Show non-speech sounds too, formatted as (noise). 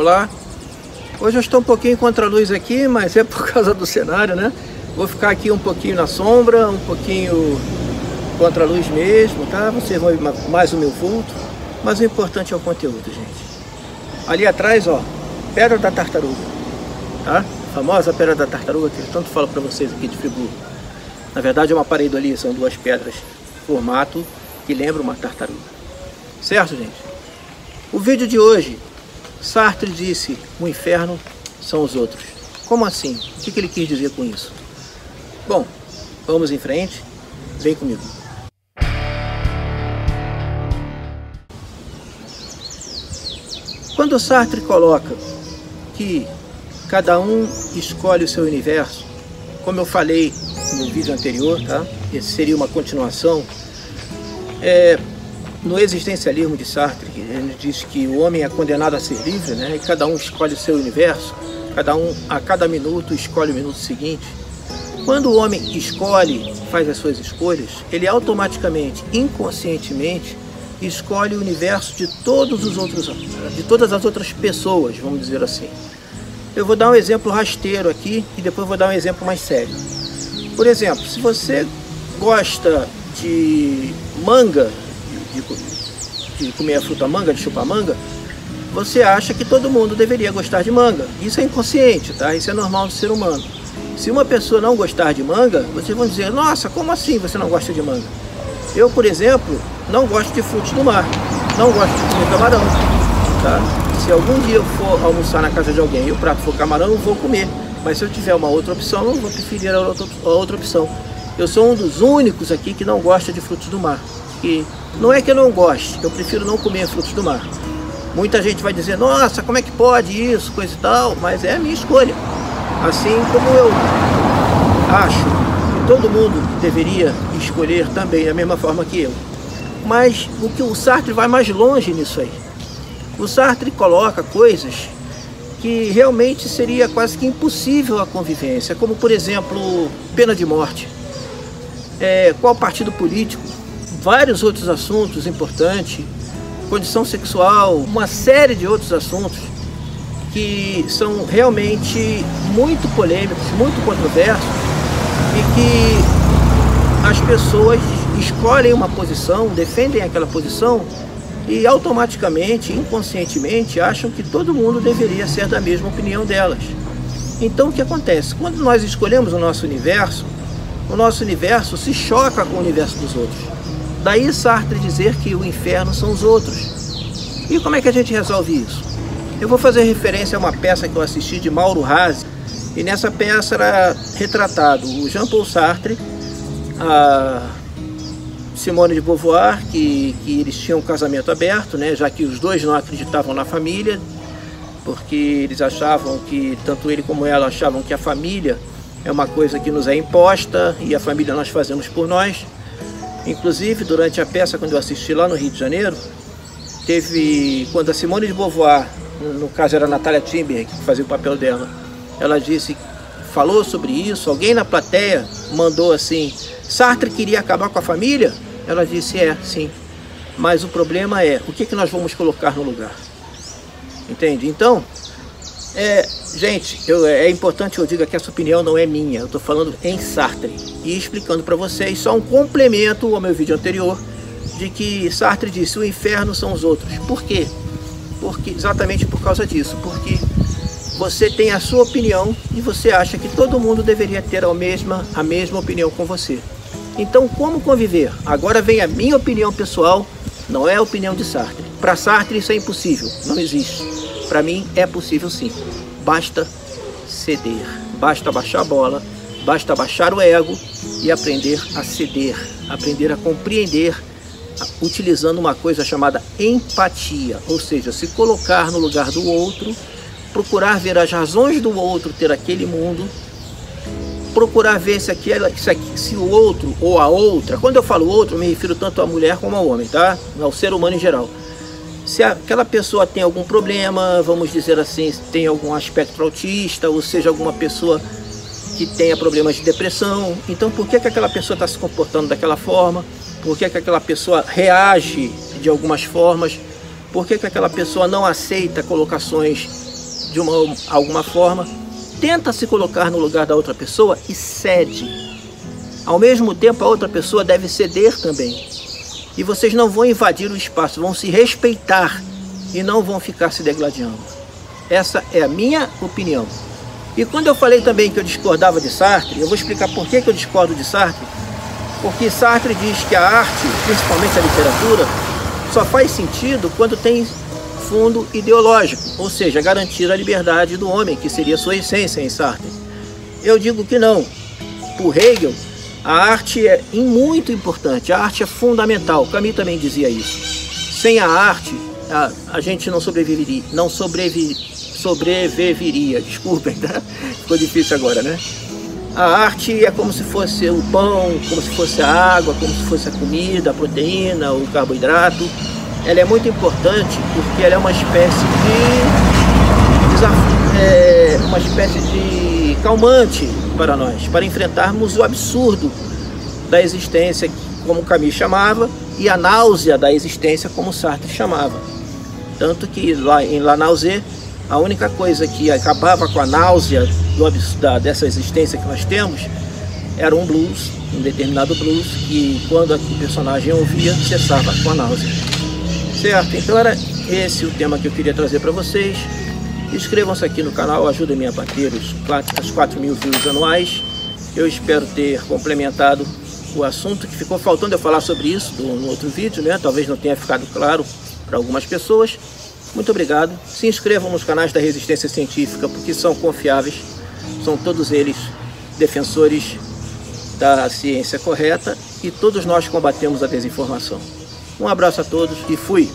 Olá, hoje eu estou um pouquinho contra a luz aqui, mas é por (laughs) causa do cenário, né? Vou ficar aqui um pouquinho na sombra, um pouquinho contra a luz mesmo, tá? Vocês vão ver mais o meu vulto, mas o importante é o conteúdo, gente. Ali atrás, ó, Pedra da Tartaruga, tá? A famosa Pedra da Tartaruga que eu tanto falo para vocês aqui de Friburgo. Na verdade é uma parede ali, são duas pedras, formato que lembra uma tartaruga. Certo, gente? O vídeo de hoje, Sartre disse, o inferno são os outros. Como assim? O que ele quis dizer com isso? Bom, vamos em frente, vem comigo. Quando Sartre coloca que cada um escolhe o seu universo, como eu falei no vídeo anterior, tá? Esse seria uma continuação. É, no existencialismo de Sartre, ele diz que o homem é condenado a ser livre, né? E cada um escolhe seu universo, cada um a cada minuto escolhe o minuto seguinte. Quando o homem escolhe, faz as suas escolhas, ele automaticamente, inconscientemente, escolhe o universo de todos os outros, de todas as outras pessoas, vamos dizer assim. Eu vou dar um exemplo rasteiro aqui e depois vou dar um exemplo mais sério. Por exemplo, se você gosta de manga, de, de comer a fruta manga, de chupar manga, você acha que todo mundo deveria gostar de manga. Isso é inconsciente, tá? Isso é normal do ser humano. Se uma pessoa não gostar de manga, vocês vão dizer, nossa, como assim você não gosta de manga? Eu, por exemplo, não gosto de frutos do mar, não gosto de comer camarão, tá? Se algum dia eu for almoçar na casa de alguém e o prato for camarão, eu vou comer. Mas se eu tiver uma outra opção, eu vou preferir a outra, a outra opção. Eu sou um dos únicos aqui que não gosta de frutos do mar. E não é que eu não goste, eu prefiro não comer frutos do mar. Muita gente vai dizer, nossa, como é que pode isso, coisa e tal, mas é a minha escolha. Assim como eu acho que todo mundo deveria escolher também da mesma forma que eu. Mas o que o Sartre vai mais longe nisso aí. O Sartre coloca coisas que realmente seria quase que impossível a convivência, como por exemplo, pena de morte. É, qual partido político vários outros assuntos importantes, condição sexual, uma série de outros assuntos que são realmente muito polêmicos, muito controversos e que as pessoas escolhem uma posição, defendem aquela posição e automaticamente, inconscientemente, acham que todo mundo deveria ser da mesma opinião delas. Então o que acontece? Quando nós escolhemos o nosso universo, o nosso universo se choca com o universo dos outros. Daí Sartre dizer que o inferno são os outros. E como é que a gente resolve isso? Eu vou fazer referência a uma peça que eu assisti de Mauro Razzi, e nessa peça era retratado o Jean-Paul Sartre, a Simone de Beauvoir, que, que eles tinham um casamento aberto, né, já que os dois não acreditavam na família, porque eles achavam que, tanto ele como ela achavam que a família é uma coisa que nos é imposta e a família nós fazemos por nós. Inclusive, durante a peça, quando eu assisti lá no Rio de Janeiro, teve, quando a Simone de Beauvoir, no caso era a Natália Timber, que fazia o papel dela, ela disse, falou sobre isso, alguém na plateia mandou assim, Sartre queria acabar com a família? Ela disse, é, sim. Mas o problema é, o que, que nós vamos colocar no lugar? Entende? Então, é, gente, eu, é importante que eu diga que essa opinião não é minha, eu estou falando em Sartre e explicando para vocês só um complemento ao meu vídeo anterior de que Sartre disse o inferno são os outros. Por quê? Porque exatamente por causa disso, porque você tem a sua opinião e você acha que todo mundo deveria ter a mesma, a mesma opinião com você. Então, como conviver? Agora vem a minha opinião pessoal, não é a opinião de Sartre. Para Sartre isso é impossível, não existe. Para mim é possível sim. Basta ceder, basta baixar a bola, basta baixar o ego e aprender a ceder, aprender a compreender, utilizando uma coisa chamada empatia, ou seja, se colocar no lugar do outro, procurar ver as razões do outro ter aquele mundo, procurar ver se, aquela, se, se o outro ou a outra, quando eu falo outro, me refiro tanto à mulher como ao homem, tá? Ao ser humano em geral se aquela pessoa tem algum problema, vamos dizer assim, tem algum aspecto autista, ou seja, alguma pessoa que tenha problemas de depressão, então por que, que aquela pessoa está se comportando daquela forma? Por que, que aquela pessoa reage de algumas formas? Por que, que aquela pessoa não aceita colocações de uma, alguma forma, tenta se colocar no lugar da outra pessoa e cede. Ao mesmo tempo, a outra pessoa deve ceder também. E vocês não vão invadir o espaço, vão se respeitar e não vão ficar se degladiando. Essa é a minha opinião. E quando eu falei também que eu discordava de Sartre, eu vou explicar por que, eu discordo de Sartre. Porque Sartre diz que a arte, principalmente a literatura, só faz sentido quando tem fundo ideológico, ou seja, garantir a liberdade do homem, que seria sua essência em Sartre. Eu digo que não. Por Hegel, a arte é muito importante, a arte é fundamental. Camus também dizia isso. Sem a arte, a, a gente não sobreviveria, não sobrevi, sobreviveria. Desculpem, tá? (laughs) Ficou difícil agora, né? A arte é como se fosse o pão, como se fosse a água, como se fosse a comida, a proteína, o carboidrato ela é muito importante porque ela é uma espécie de é, uma espécie de calmante para nós, para enfrentarmos o absurdo da existência, como Camus chamava, e a náusea da existência, como Sartre chamava. Tanto que lá em La Nausée, a única coisa que acabava com a náusea do, da, dessa existência que nós temos era um blues, um determinado blues, que quando o personagem ouvia, cessava com a náusea. Certo? Então era esse o tema que eu queria trazer para vocês. Inscrevam-se aqui no canal, ajudem-me a bater os 4, as 4 mil views anuais. Eu espero ter complementado o assunto que ficou faltando eu falar sobre isso no outro vídeo, né? Talvez não tenha ficado claro para algumas pessoas. Muito obrigado. Se inscrevam nos canais da Resistência Científica, porque são confiáveis. São todos eles defensores da ciência correta e todos nós combatemos a desinformação. Um abraço a todos e fui!